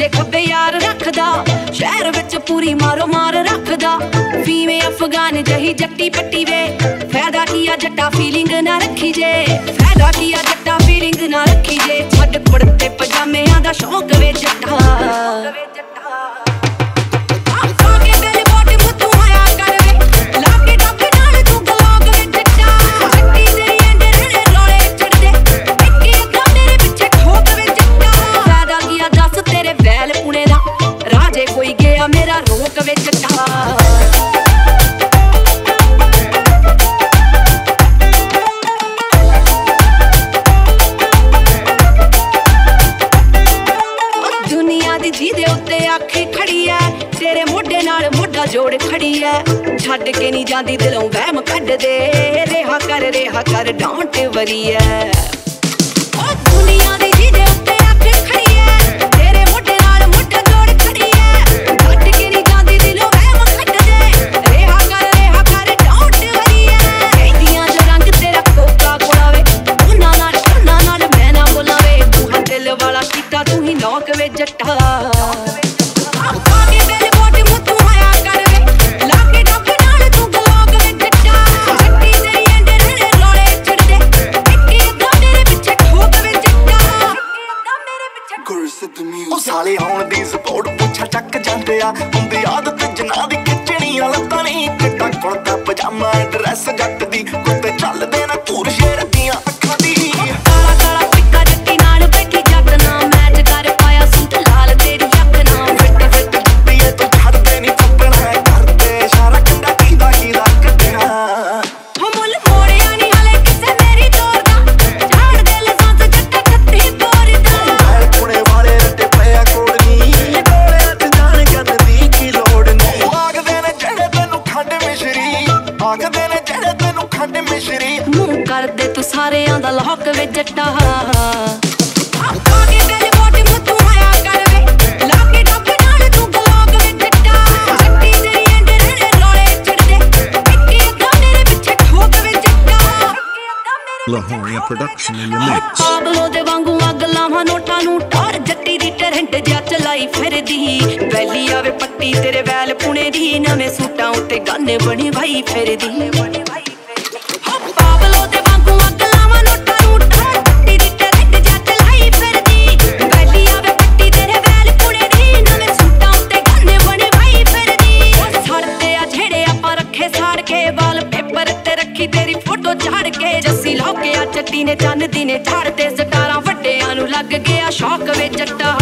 ਜੇ ਖੱਬੇ ਯਾਰ ਰੱਖਦਾ, ਸ਼ਹਿਰ ਵਿੱਚ ਪੂਰੀ ਮਾਰੋ ਮਾਰ ਰੱਖਦਾ। ਫੀਵੇਂ ਅਫਗਾਨ ਜਹੀ ਜੱਟੀ ਪੱਟੀ ਵੇ, ਫਾਇਦਾ ਕੀ ਆ ਜੱਟਾ ਫੀਲਿੰਗ ਨਾ ਰੱਖੀ ਜੇ? ਫਾਇਦਾ ਕੀ ਆ ਜੱਟਾ ਫੀਲਿੰਗ ਨਾ ਰੱਖੀ ਜੇ? ਛੱਡ ਕੁੜਤੇ ਪਜਾਮਿਆਂ ਦਾ ਸ਼ੌਂਕ ਵੇ ਜੱਟਾ। ਮੇਰਾ ਰੋਕ ਵਿੱਚ ਟਾ ਉੱਤੇ ਆਖੇ ਖੜੀ ਐ। ਤੇਰੇ ਮੋਢੇ ਨਾਲ ਮੋਢਾ ਜੋੜ ਖੜੀ ਐ। ਛੱਡ ਕੇ ਨਹੀਂ ਜਾਂਦੀ, ਦਿਲੋਂ ਵਹਿਮ ਕੱਢ ਦੇ ਰਿਹਾ ਕਰ ਰਿਹਾ ਕਰ, ਡਾਂਟ ਵਰੀ ਐ। ਉਹ ਆਉਣ ਦੀ ਸਪੋਰਟ ਪੁੱਛਾ ਚੱਕ ਜਾਂਦੇ ਆ। ਹੁੰਦੀ ਆਦਤ ਜਨਾ ਦੀ ਖਿੱਚਣੀਆਂ ਲੱਤਾਂ ਨਹੀਂ ਕਿੱਟਾ ਕੁੜਤਾ ਪਜਾਮਾ ਡਰੈਸ ਜੱਟ ਦੀ ਕੁੱਤੇ ਚੱਲਦੇ ਆਖਦੇ ਨੇ ਜਿਹੜੇ ਤੈਨੂੰ ਖੰਡ ਮਿਸ਼ਰੀ। ਮੂੰਹ ਕਰਦੇ ਤੂੰ ਸਾਰਿਆਂ ਦਾ ਲੋਕ ਵੇ। ਜੱਟਾ। Lahoria production in the mix. ਪਾਗਲੋ ਦੇ ਵਾਂਗੂ ਅੱਗ ਲਾਵਾਂ ਨੋਟਾਂ ਨੂੰ ਟਾਰ ਜੱਟੀ ਦੀ ਟਰੰਟ ਜਿਆ ਚਲਾਈ ਫਿਰਦੀ। ਆਵੇ ਤੇਰੇ ਵੈਲ ਪੁਣੇ ਦੀ ਨਵੇਂ ਸੂਟਾਂ ਉੱਤੇ ਗਾਨੇ ਬਣੀ ਭਾਈ ਫਿਰਦੀ। ਪਾਗਲੋ ਦੇ ਵਾਂਗੂ ਅੱਗ ਲਾਵਾਂ ਨੋਟਾਂ ਨੂੰ ਟਾਰ ਦੀ ਟਰੰਟ ਜਿਆ ਚਲਾਈ ਫਿਰਦੀ। ਵੈਲੀ ਆਵੇ ਪੱਟੀ ਤੇਰੇ ਵੈਲ ਪੁਣੇ ਦੀ ਨਵੇਂ ਸੂਟਾਂ ਉੱਤੇ ਗਾਨੇ ਬਣੀ ਭਾਈ ਫਿਰਦੀ। ਸੜਦੇ ਆ ਜਿਹੜੇ ਆਪਾਂ ਰੱਖੇ ਸਾੜ ਕੇ ਵਾਲ ਪੇਪਰ ਤੇ ਰੱਖੀ ਤੇਰੀ ਫੋਟੋ ਝਾੜ ਕੇ ਜੱਸੀ ਲੌਕਿਆ ਚੱਟੀ ਨੇ ਚੰਨ ਦੀ ਨੇ ਝਾੜ ਤੇ ਸਟਾਰਾਂ ਵੱਡਿਆਂ ਨੂੰ ਲੱਗ ਗਿਆ ਸ਼ੌਕ ਵੇ ਜੱਟਾ